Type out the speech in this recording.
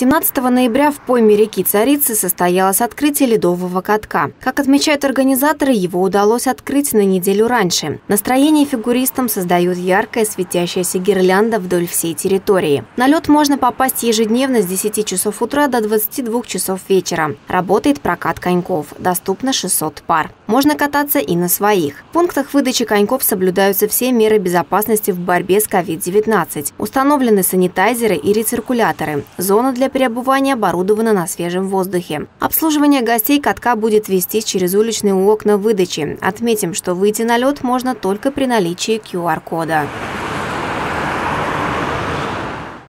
17 ноября в пойме реки Царицы состоялось открытие ледового катка. Как отмечают организаторы, его удалось открыть на неделю раньше. Настроение фигуристам создает яркая светящаяся гирлянда вдоль всей территории. На лед можно попасть ежедневно с 10 часов утра до 22 часов вечера. Работает прокат коньков. Доступно 600 пар. Можно кататься и на своих. В пунктах выдачи коньков соблюдаются все меры безопасности в борьбе с COVID-19. Установлены санитайзеры и рециркуляторы. Зона для переобувания оборудована на свежем воздухе. Обслуживание гостей катка будет вестись через уличные окна выдачи. Отметим, что выйти на лед можно только при наличии QR-кода.